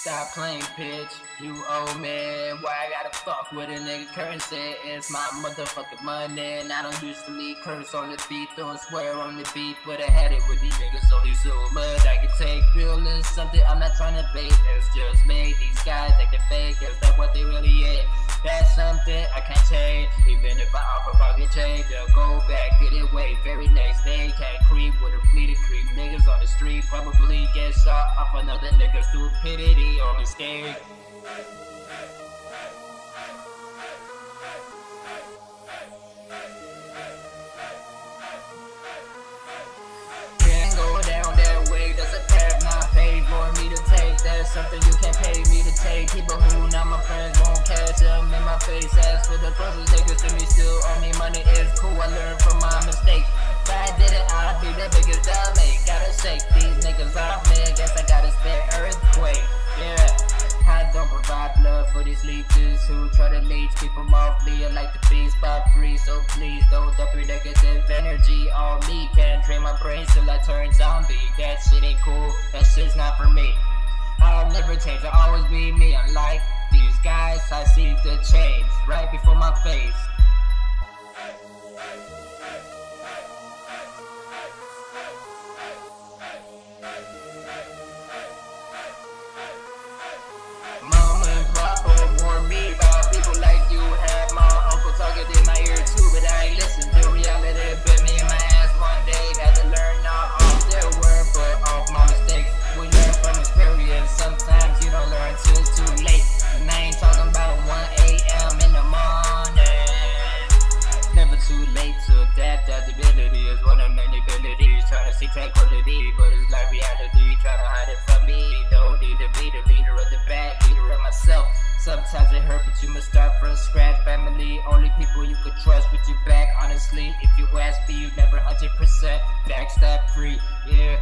Stop playing pitch, you old man. Why I gotta fuck with a nigga currency? It's my motherfucking money. And I don't usually curse on the beat, don't swear on the beat. But I had it with these niggas only so much. I can take real as something I'm not trying to bait. It's just me. These guys, they can fake. Is that what they really is? That's something I can't change. Even if I offer pocket change, they'll go back, get it way. Very next day, with a fleet of creep. Niggas on the street probably get shot off another nigga's stupidity or mistake. Can't go down that way, a path not paid for me to take. That's something you can't pay me People who not my friends won't catch them in my face. As for the closest niggas to me, still owe me money is cool. I learned from my mistakes. If I did it, I'd be the biggest dummy. Gotta shake these niggas off me. Guess I gotta spit earthquake. Yeah. I don't provide blood for these leeches who try to leech people off me. I like to be spot free, so please don't dump your negative energy on me. Can't drain my brain till I turn zombie. That shit ain't cool, that shit's not for me. Change, I'll always be me. I like these guys, I see the change right before my face. Mama and Papa warned me to adapt. Adaptability is one of many abilities. Trying to see tranquility, but it's like reality. Trying to hide it from me. Don't need to be the leader of the bad, leader of myself. Sometimes it hurt, but you must start from scratch. Family, only people you could trust with your back. Honestly, if you ask me, you never 100% backstab free. Yeah.